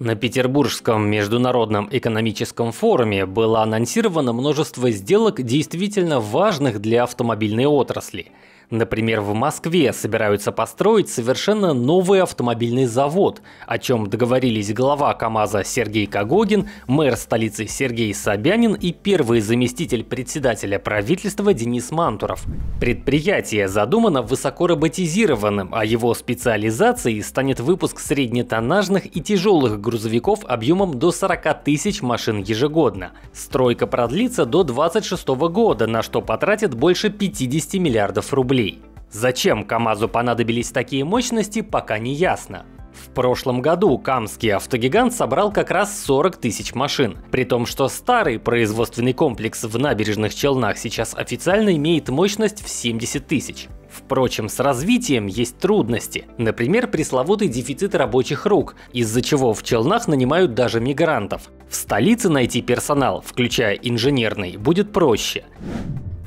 На Петербургском международном экономическом форуме было анонсировано множество сделок, действительно важных для автомобильной отрасли – Например, в Москве собираются построить совершенно новый автомобильный завод, о чем договорились глава КАМАЗа Сергей Кагогин, мэр столицы Сергей Собянин и первый заместитель председателя правительства Денис Мантуров. Предприятие задумано высокороботизированным, а его специализацией станет выпуск среднетоннажных и тяжелых грузовиков объемом до 40 тысяч машин ежегодно. Стройка продлится до 26 года, на что потратит больше 50 миллиардов рублей рублей. Зачем КАМАЗу понадобились такие мощности, пока не ясно. В прошлом году камский автогигант собрал как раз 40 тысяч машин, при том, что старый производственный комплекс в набережных Челнах сейчас официально имеет мощность в 70 тысяч. Впрочем, с развитием есть трудности. Например, пресловутый дефицит рабочих рук, из-за чего в Челнах нанимают даже мигрантов. В столице найти персонал, включая инженерный, будет проще.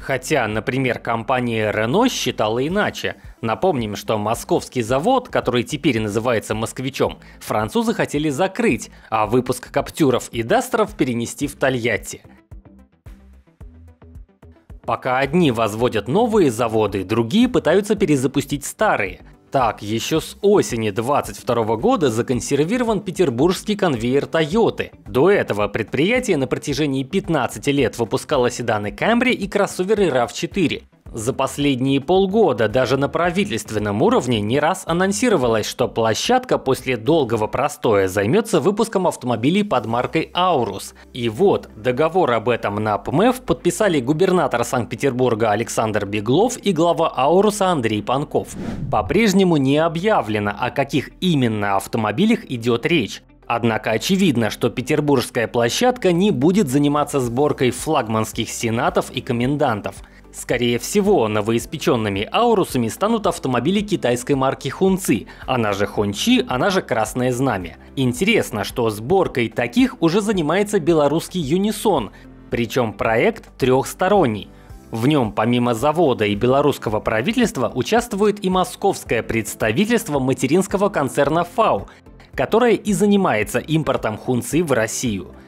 Хотя, например, компания Renault считала иначе. Напомним, что московский завод, который теперь называется «Москвичом», французы хотели закрыть, а выпуск Каптюров и Дастеров перенести в Тольятти. Пока одни возводят новые заводы, другие пытаются перезапустить старые – так, еще с осени 22 года законсервирован петербургский конвейер Toyota. До этого предприятие на протяжении 15 лет выпускало седаны Camry и кроссоверы RAV4. За последние полгода даже на правительственном уровне не раз анонсировалось, что площадка после долгого простоя займется выпуском автомобилей под маркой Аурус. И вот, договор об этом на ПМФ подписали губернатор Санкт-Петербурга Александр Беглов и глава Ауруса Андрей Панков. По-прежнему не объявлено, о каких именно автомобилях идет речь. Однако очевидно, что петербургская площадка не будет заниматься сборкой флагманских сенатов и комендантов – Скорее всего, новоиспеченными аурусами станут автомобили китайской марки Хунци, она же Хончи, она же Красное Знамя. Интересно, что сборкой таких уже занимается белорусский Юнисон, причем проект трехсторонний. В нем помимо завода и белорусского правительства участвует и московское представительство материнского концерна ФАУ, которое и занимается импортом хунцы в Россию –